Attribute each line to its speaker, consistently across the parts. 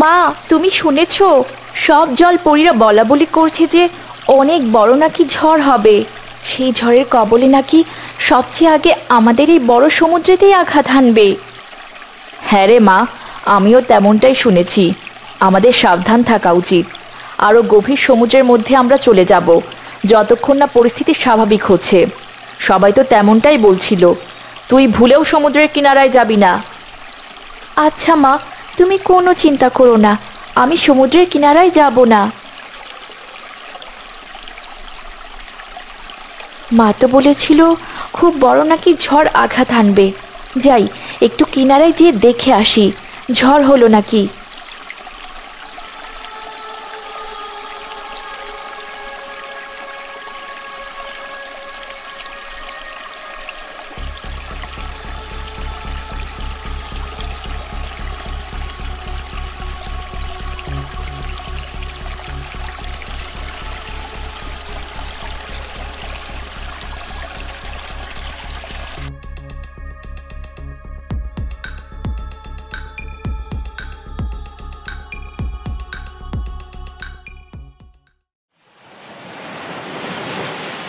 Speaker 1: মা, তুমি শুনেছ? সব জল পরীরা বলা বলি করছে যে অনেক বড় নাকি ঝড় হবে। সেই ঝড়ের কবলে নাকি সবচেয়ে আগে আমাদের এই বড় সমুদ্রেতেই আঘাত হানবে। হ্যাঁ রে মা, আমিও তেমনটাই শুনেছি। আমাদের সাবধান থাকা উচিত। আরও গভীর সমুদ্রের মধ্যে আমরা চলে যাব। যতক্ষণ না পরিস্থিতি স্বাভাবিক হচ্ছে। সবাই তো তেমনটাই বলছিল, তুই ভুলেও সমুদ্রের কিনারায় যাবি না। আচ্ছা মা তুমি কোনো চিন্তা করো না, আমি সমুদ্রের কিনারায় যাব না। মা তো বলেছিল, খুব বড় নাকি ঝড় আঘাত আনবে। যাই, একটু কিনারায় যেয়ে দেখে আসি, ঝড় হলো নাকি।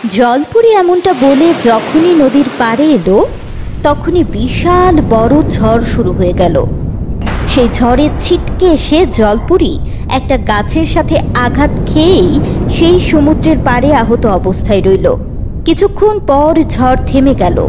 Speaker 2: জলপুরি এমনটা বলে যখনই নদীর পাড়ে এলো, তখনই বিশাল বড় ঝড় শুরু হয়ে গেল। সেই ঝড়ে ছিটকে এসে জলপুরি একটা গাছের সাথে আঘাত খেয়েই সেই সমুদ্রের পাড়ে আহত অবস্থায় রইল। কিছুক্ষণ পর ঝড় থেমে গেল।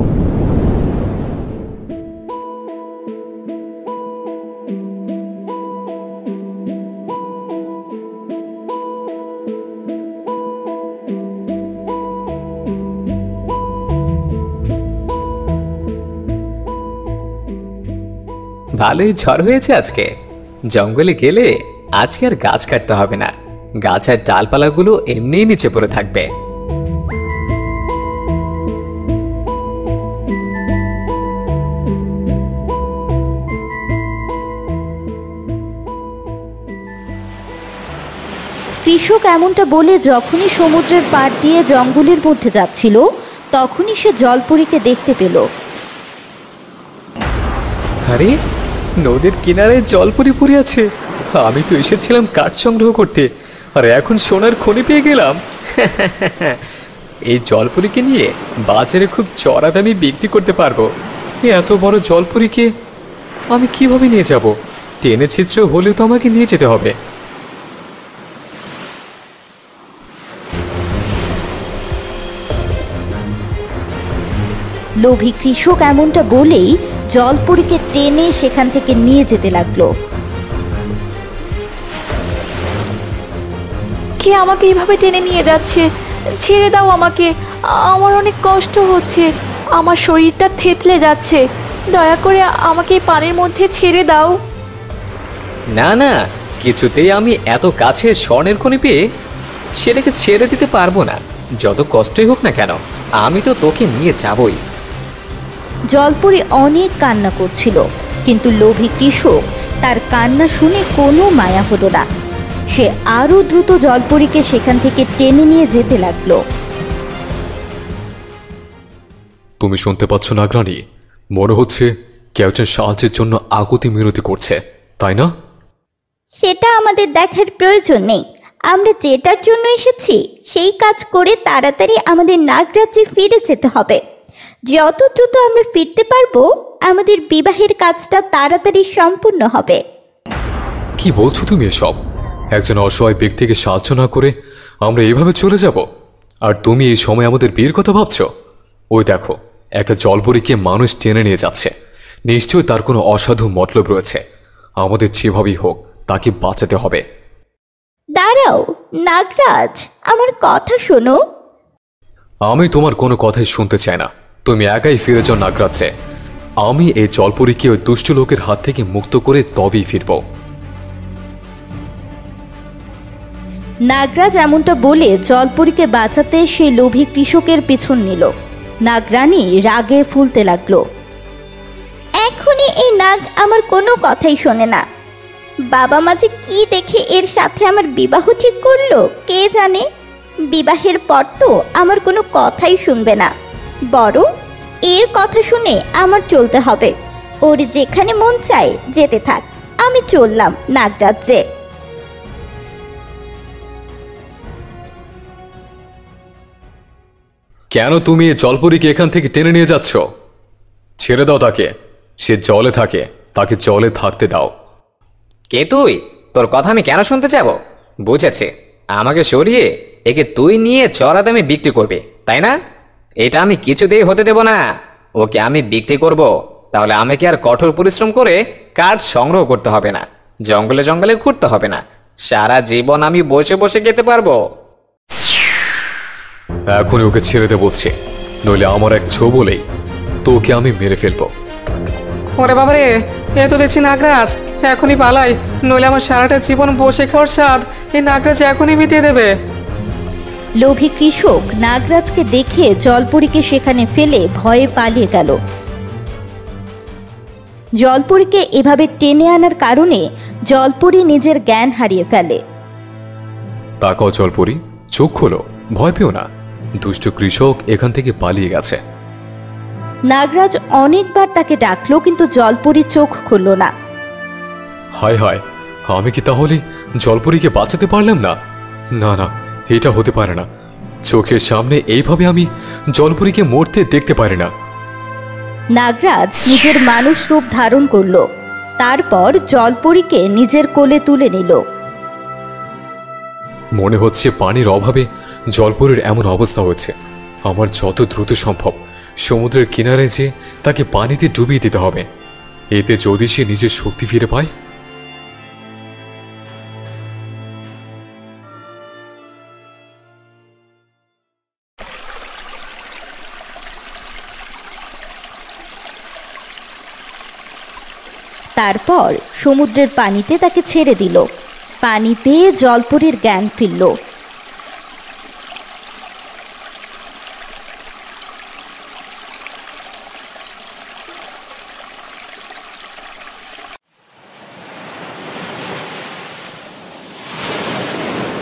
Speaker 3: ভালোই ঝড় হয়েছে আজকে। জঙ্গলে গেলে আজকে আর গাছ কাটতে হবে না। গাছের ডালপালাগুলো এমনিই নিচে পড়ে থাকবে।
Speaker 2: কৃষক এমনটা বলে যখনই সমুদ্রের পাড় দিয়ে জঙ্গলের মধ্যে যাচ্ছিল তখনই সে জলপুরিকে দেখতে পেল।
Speaker 3: আরে নদীর কিনারে জল পরি আছে। আমি তো এসেছিলাম কাঠ সংগ্রহ করতে, আর এখন সোনার খনি পেয়ে গেলাম। এই জলপুরিকে নিয়ে বাজারে খুব চড়া দামে বিক্রি করতে পারব। এত বড় জলপুরিকে আমি কীভাবে নিয়ে যাব? টেনে ছিত্র হলেও তো আমাকে নিয়ে যেতে হবে।
Speaker 2: লোভী কৃষক এমনটা বলেই জলপুরিকে টেনে সেখান থেকে নিয়ে যেতে লাগল।
Speaker 1: কে আমাকে এইভাবে টেনে নিয়ে যাচ্ছে? ছেড়ে দাও আমাকে। আমার অনেক কষ্ট হচ্ছে। আমার শরীরটা থেতলে যাচ্ছে। দয়া করে আমাকে এই পানির মধ্যে ছেড়ে দাও।
Speaker 3: না না কিছুতেই আমি এত কাছে স্বর্ণের খনি পেয়ে সেটাকে ছেড়ে দিতে পারব না। যত কষ্টই হোক না কেন আমি তো তোকে নিয়ে যাবই।
Speaker 2: জলপুরি অনেক কান্না করছিল কিন্তু লোভী কৃষক তার কান্না শুনে কোনো মায়া হলো না। সে আরও দ্রুত জলপুরিকে সেখান থেকে টেনে নিয়ে যেতে লাগল।
Speaker 4: তুমি শুনতে পাচ্ছ নাগরানি মনে হচ্ছে কেউ একজন সাহায্যের জন্য আকুতি মিনতি করছে তাই না?
Speaker 2: সেটা আমাদের দেখার প্রয়োজন নেই। আমরা যেটার জন্য এসেছি সেই কাজ করে তাড়াতাড়ি আমাদের নাগরাজ্যে ফিরে যেতে হবে। যত দ্রুত আমরা ফিরতে পারব আমাদের বিবাহের কাজটা তাড়াতাড়ি সম্পূর্ণ হবে।
Speaker 4: কি বলছো তুমি এসব? একজন অসহায় ব্যক্তিকে সাহায্য না করে আমরা এইভাবে চলে যাব? আর তুমি এই সময় আমাদের বিয়ের কথা ভাবছ? ওই দেখো একটা জলপরীকে মানুষ টেনে নিয়ে যাচ্ছে। নিশ্চয়ই তার কোনো অসাধু মতলব রয়েছে। আমাদের যেভাবেই হোক তাকে বাঁচাতে হবে।
Speaker 2: দাঁড়াও নাগরাজ আমার কথা শোনো।
Speaker 4: আমি তোমার কোনো কথাই শুনতে চাই না। তুমি একাই ফিরে যাও নাগরাজ্যে আমি এই জলপরীকে ওই দুষ্ট লোকের হাত থেকে মুক্ত করে তবেই ফিরব।
Speaker 2: নাগরাজ এমনটা বলে জলপুরীকে বাঁচাতে সেই লোভী কৃষকের পিছন নিল। নাগরানী রাগে ফুলতে লাগল। এখনই এই নাগ আমার কোনো কথাই শোনে না। বাবা মা যে কি দেখে এর সাথে আমার বিবাহ ঠিক করল, কে জানে? বিবাহের পর তো আমার কোনো কথাই শুনবে না। বরং এর কথা শুনে আমার চলতে হবে। ওর যেখানে মন চায় যেতে থাক। আমি চললাম নাগরাজ্যে।
Speaker 4: কেন তুমি এই জলপরীকে এখান থেকে টেনে নিয়ে যাচ্ছ? ছেড়ে দাও তাকে। সে জলে থাকে। তাকে জলে থাকতে দাও।
Speaker 3: কে তুই? তোর কথা আমি কেন শুনতে যাব? বুঝেছে। আমাকে সরিয়ে একে তুই নিয়ে চড়া দামে বিক্রি করবে তাই না? এটা আমি কিছুতেই হতে দেব না। ওকে আমি বিক্রি করব। তাহলে আমাকে আর কঠোর পরিশ্রম করে কাঠ সংগ্রহ করতে হবে না। জঙ্গলে জঙ্গলে ঘুরতে হবে না। সারা জীবন আমি বসে বসে খেতে পারব।
Speaker 4: এখনই ওকে ছেড়ে দে বলছে। নইলে আমার এক ছো বলেই তোকে আমি মেরে ফেলব।
Speaker 3: ওরে বাবারে এ তো দেখছি নাগরাজ। এখনই পালাই। নইলে আমার সারাটা জীবন বসে খাওয়ার স্বাদ এই নাগরাজ এখনই মিটিয়ে দেবে।
Speaker 2: লোভী কৃষক নাগরাজকে দেখে জলপরীকে সেখানে ফেলে ভয়ে পালিয়ে গেল। জলপরীকে এভাবে টেনে আনার কারণে জলপরী নিজের জ্ঞান হারিয়ে ফেলে।
Speaker 4: তাকাও জলপরি চোখ খোলো ভয় পেও না। দুষ্ট কৃষক এখান থেকে পালিয়ে গেছে।
Speaker 2: নাগরাজ অনেকবার তাকে ডাকলো কিন্তু জলপরী চোখ খুলল না।
Speaker 4: হায় হায় আমি কি তাহলে জলপরীকে বাঁচাতে পারলাম না? না না এটা হতে পারে না। চোখের সামনে এইভাবে আমি জলপরীকে মরতে দেখতে পারি না।
Speaker 2: নাগরাজ নিজের মানুষ রূপ ধারণ করল। তারপর জলপরীকে নিজের কোলে তুলে নিল।
Speaker 4: মনে হচ্ছে পানির অভাবে জলপরীর এমন অবস্থা হয়েছে। আমার যত দ্রুত সম্ভব সমুদ্রের কিনারে যে তাকে পানিতে ডুবিয়ে দিতে হবে। এতে যদি সে নিজের শক্তি ফিরে পায়
Speaker 2: তারপর সমুদ্রের পানিতে তাকে ছেড়ে দিল। পানি পেয়ে জলপরীর জ্ঞান ফিরল।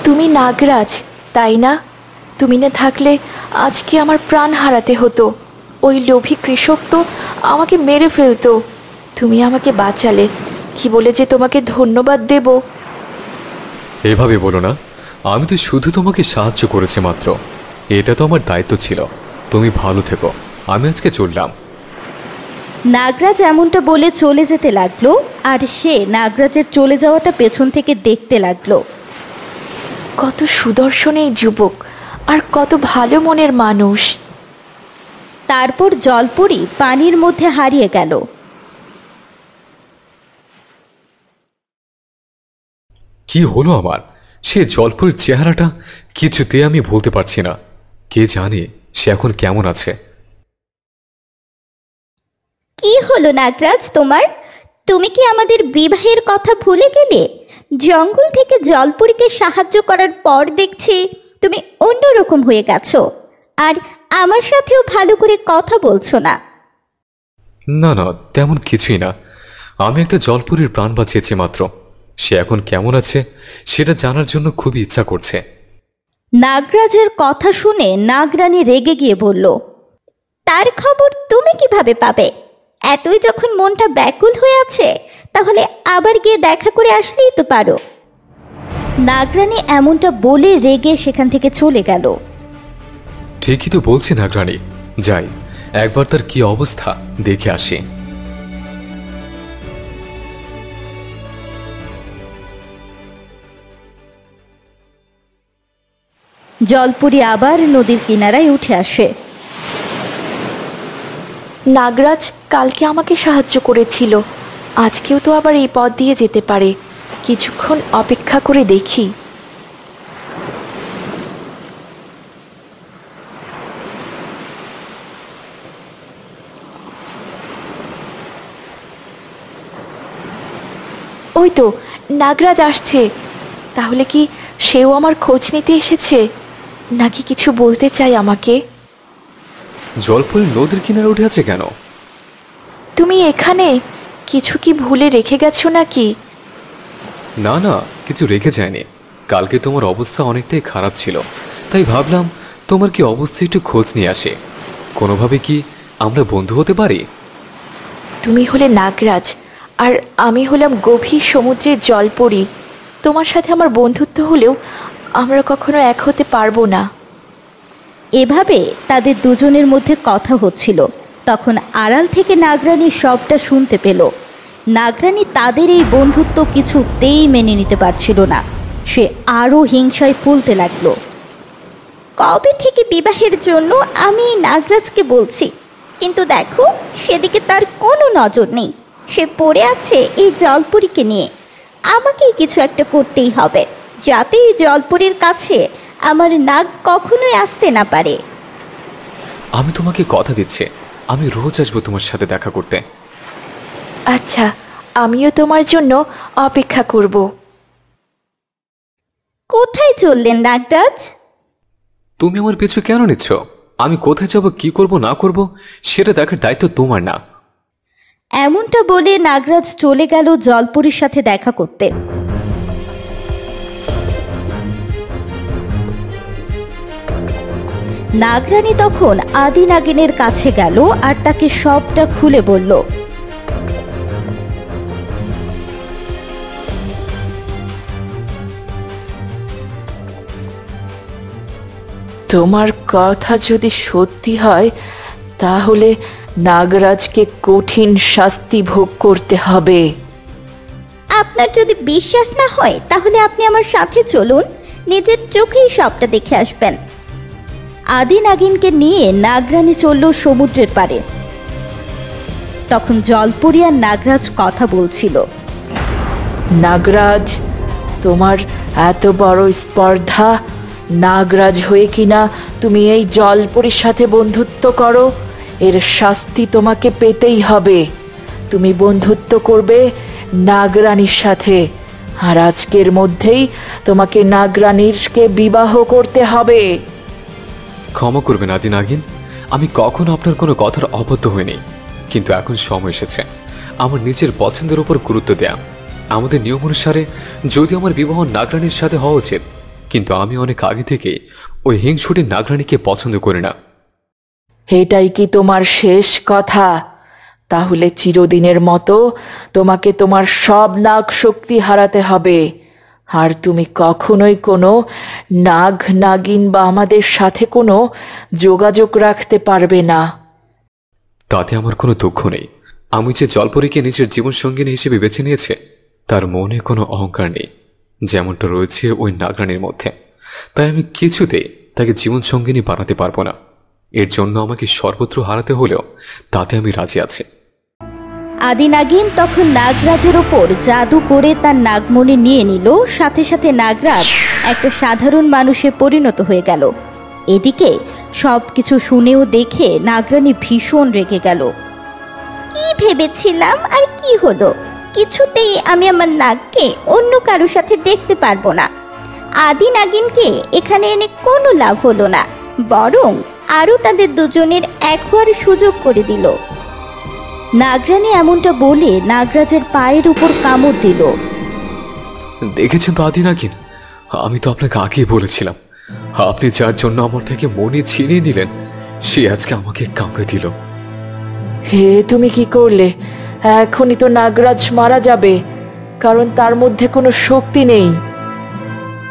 Speaker 1: তুমি নাগরাজ, তাই না? তুমি না থাকলে আজকে আমার প্রাণ হারাতে হতো? ওই লোভী কৃষক তো আমাকে মেরে ফেলতো। তুমি আমাকে বাঁচালে। কি বলে যে তোমাকে ধন্যবাদ দেব?
Speaker 4: এভাবে বলো না। আমি তো শুধু তোমাকে সাহায্য করেছি মাত্র। এটা তো আমার দায়িত্ব ছিল। তুমি ভালো থেকো। আমি আজকে চললাম।
Speaker 2: নাগরাজ এমনটা বলে চলে যেতে লাগল আর সে নাগরাজের চলে যাওয়াটা পেছন থেকে দেখতে লাগল।
Speaker 1: কত সুদর্শন এই যুবক আর কত ভালো মনের মানুষ।
Speaker 2: তারপর জলপরি পানির মধ্যে হারিয়ে গেল।
Speaker 4: কি হলো আমার? সে জলপুরের চেহারাটা কিছুতে আমি ভুলতে পারছি না। কে জানে সে এখন কেমন আছে।
Speaker 2: কি হলো নাগরাজ তোমার? তুমি কি আমাদের বিবাহের কথা ভুলে গেলে? জঙ্গল থেকে জলপুরীকে সাহায্য করার পর দেখছি তুমি অন্যরকম হয়ে গেছো। আর আমার সাথেও ভালো করে কথা বলছো না।
Speaker 4: না না তেমন কিছুই না। আমি একটা জলপুরের প্রাণ বাঁচিয়েছি মাত্র। সে এখন কেমন আছে সেটা জানার জন্য খুবই ইচ্ছা করছে।
Speaker 2: নাগরাজের কথা শুনে নাগরানী রেগে গিয়ে বলল তার খবর তুমি কীভাবে পাবে? এতই যখন মনটা ব্যাকুল হয়ে আছে তাহলে আবার গিয়ে দেখা করে আসলেই তো পারো। নাগরানী এমনটা বলে রেগে সেখান থেকে চলে গেল।
Speaker 4: ঠিকই তো বলছি নাগরানী। যাই একবার তার কি অবস্থা দেখে আসি।
Speaker 2: জলপুরি আবার নদীর কিনারায় উঠে আসে।
Speaker 1: নাগরাজ, কালকে আমাকে সাহায্য করেছিল। আজকেও তো আবার এই পথ দিয়ে যেতে পারে। কিছুক্ষণ অপেক্ষা করে দেখি। ওই তো, নাগরাজ আসছে। তাহলে কি সেও আমার খোঁজ নিতে এসেছে? নাকি কিছু বলতে চাই আমাকে?
Speaker 4: জলপুরি নদীর কিনারে উঠে আছে কেন?
Speaker 1: তুমি এখানে কিছু কি ভুলে রেখে গেছো নাকি?
Speaker 4: না না কিছু রেখে যায়নি। কালকে তোমার অবস্থা অনেকটাই খারাপ ছিল। তাই ভাবলাম তোমার কি অবস্থা একটু খোঁজ নিয়ে আসে। কোনোভাবে কি আমরা বন্ধু হতে পারি?
Speaker 1: তুমি হলে নাগরাজ আর আমি হলাম গভীর সমুদ্রের জলপরি। তোমার সাথে আমার বন্ধুত্ব হলেও আমরা কখনো এক হতে পারব না।
Speaker 2: এভাবে তাদের দুজনের মধ্যে কথা হচ্ছিল। তখন আড়াল থেকে নাগরানী সবটা শুনতে পেল। নাগরানী তাদের এই বন্ধুত্ব কিছুতেই মেনে নিতে পারছিল না। সে আরও হিংসায় ফুলতে লাগল। কবে থেকে বিবাহের জন্য আমি নাগরাজকে বলছি? কিন্তু দেখো, সেদিকে তার কোনো নজর নেই। সে পড়ে আছে এই জলপুরীকে নিয়ে। আমাকেই কিছু একটা করতেই হবে। যাতে এই জলপুরীর কাছে আমার নাক কখনোই আসতে না পারে।
Speaker 4: আমি তোমাকে কথা দিচ্ছি। আমি রোজ আসব তোমার সাথে দেখা করতে।
Speaker 1: আচ্ছা আমিও তোমার জন্য অপেক্ষা করব।
Speaker 2: কোথায় চললেন নাগরাজ?
Speaker 4: তুমি আমার পিছু কেন নিচ্ছ? আমি কোথায় যাব কি করব না করব সেটা দেখার দায়িত্ব তোমার না।
Speaker 2: এমনটা বলে নাগরাজ চলে গেল জলপুরীর সাথে দেখা করতে। নাগরানী তখন আদি নাগিনের কাছে গেল আর তাকে সবটা খুলে বলল
Speaker 1: তোমার কথা যদি সত্যি হয় তাহলে নাগরাজকে কঠিন শাস্তি ভোগ করতে হবে।
Speaker 2: আপনার যদি বিশ্বাস না হয় তাহলে আপনি আমার সাথে চলুন। নিজের চোখেই সবটা দেখে আসবেন। আদি নাগিনকে নিয়ে নাগরানী চলল সমুদ্রের পাড়ে। তখন জলপুরি আর নাগরাজ কথা বলছিল।
Speaker 1: নাগরাজ, তোমার এত বড় স্পর্ধা নাগরাজ হয়ে কিনা তুমি এই জলপরির সাথে বন্ধুত্ব করো? এর শাস্তি তোমাকে পেতেই হবে। তুমি বন্ধুত্ব করবে নাগরানীর সাথে। আর আজকের মধ্যেই তোমাকে নাগরানীরকে বিবাহ করতে হবে।
Speaker 4: ক্ষমা করবেন আদি নাগিন আমি কখনো আপনার কোনো কথার অবদ্ধ হইনি। কিন্তু এখন সময় এসেছে। আমার নিজের পছন্দের উপর গুরুত্ব দেয়া। আমাদের নিয়ম অনুসারে, যদি আমার বিবাহ নাগরানির সাথে হওয়া উচিত, কিন্তু আমি অনেক আগে থেকে ওই হিংসুটি নাগরানিকে পছন্দ করি না।
Speaker 1: এটাই কি তোমার শেষ কথা? তাহলে চিরদিনের মতো তোমাকে তোমার সব নাগ শক্তি হারাতে হবে। আর তুমি কখনোই কোনো নাগ নাগিন বা আমাদের সাথে কোনো যোগাযোগ রাখতে পারবে না।
Speaker 4: তাতে আমার কোনো দুঃখ নেই। আমি যে জলপরীকে নিজের জীবনসঙ্গিনী হিসেবে বেছে নিয়েছে, তার মনে কোনো অহংকার নেই। যেমনটা রয়েছে ওই নাগরানির মধ্যে। তাই আমি কিছুতেই তাকে জীবনসঙ্গিনী বানাতে পারব না। এর জন্য আমাকে সর্বত্র হারাতে হলেও তাতে আমি রাজি আছি।
Speaker 2: আদি নাগিন তখন নাগরাজের ওপর জাদু করে তার নাগমণি নিয়ে নিল। সাথে সাথে নাগরাজ একটা সাধারণ মানুষে পরিণত হয়ে গেল। এদিকে সব কিছু শুনেও দেখে নাগরানী ভীষণ রেগে গেল। কি ভেবেছিলাম আর কি হলো? কিছুতেই আমি আমার নাগকে অন্য কারও সাথে দেখতে পারব না। আদি নাগিনকে এখানে এনে কোনো লাভ হলো না। বরং আরও তাদের দুজনের এক সুযোগ করে দিল। নাগরানী এমনটা বলে নাগরাজের পায়ের উপর কামড় দিল।
Speaker 4: দেখেছেন তো আদি নাগিন? আমি তো আপনাকে আগেই বলেছিলাম। আপনি যার জন্য আমার থেকে মনে ছিনিয়ে নিলেন সে আজকে আমাকে কামড়ে দিল।
Speaker 1: হে তুমি কি করলে? এখনই তো নাগরাজ মারা যাবে কারণ তার মধ্যে কোনো শক্তি নেই।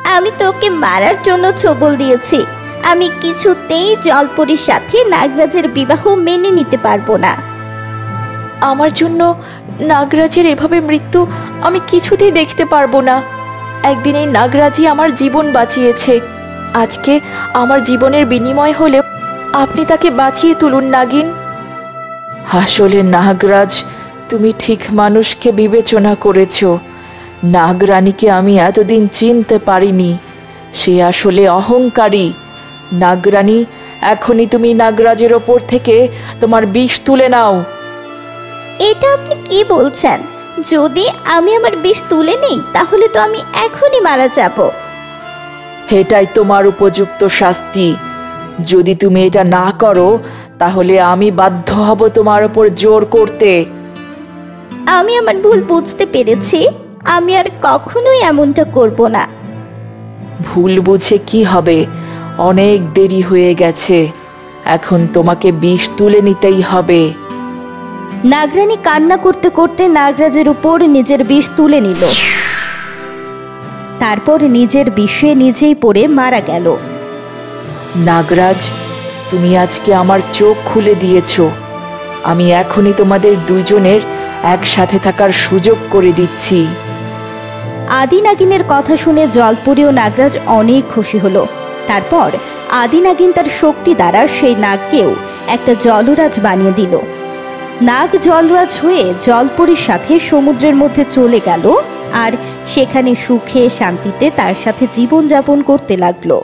Speaker 2: আমি তোকে মারার জন্য ছবল দিয়েছি। আমি কিছুতেই জলপরির সাথে নাগরাজের বিবাহ মেনে নিতে পারব না।
Speaker 1: আমার জন্য নাগরাজের এভাবে মৃত্যু আমি কিছুতেই দেখতে পারব না। একদিন এই নাগরাজই আমার জীবন বাঁচিয়েছে। আজকে আমার জীবনের বিনিময় হলেও আপনি তাকে বাঁচিয়ে তুলুন, নাগিন। আসলে নাগরাজ, তুমি ঠিক মানুষকে বিবেচনা করেছ। নাগরানীকে আমি এতদিন চিনতে পারিনি। সে আসলে অহংকারী। নাগরানী, এখনই তুমি নাগরাজের ওপর থেকে তোমার বিষ তুলে নাও।
Speaker 2: এটা আপনি কি বলছেন? যদি আমি আমার বিষ তুলে নেই তাহলে তো আমি এখনই মারা যাব।
Speaker 1: এটাই তোমার উপযুক্ত শাস্তি। যদি তুমি এটা না করো তাহলে আমি বাধ্য হব তোমার উপর জোর করতে।
Speaker 2: আমি আমার ভুল বুঝতে পেরেছি। আমি আর কখনোই এমনটা করব না।
Speaker 1: ভুল বুঝে কি হবে? অনেক দেরি হয়ে গেছে। এখন তোমাকে বিষ তুলে নিতেই হবে।
Speaker 2: নাগরানী কান্না করতে করতে নাগরাজের উপর নিজের বিষ তুলে নিল। তারপর নিজের বিষে নিজেই পড়ে মারা গেল।
Speaker 1: নাগরাজ তুমি আজকে আমার চোখ খুলে দিয়েছ। আমি এখনই তোমাদের দুইজনের একসাথে থাকার সুযোগ করে দিচ্ছি।
Speaker 2: আদি নাগিনের কথা শুনে জলপুরি ও নাগরাজ অনেক খুশি হলো। তারপর আদি নাগিন তার শক্তি দ্বারা সেই নাগকেও একটা জলরাজ বানিয়ে দিল। নাগ জলরাজ হয়ে জলপুরীর সাথে সমুদ্রের মধ্যে চলে গেল আর সেখানে সুখে শান্তিতে তার সাথে জীবনযাপন করতে লাগল।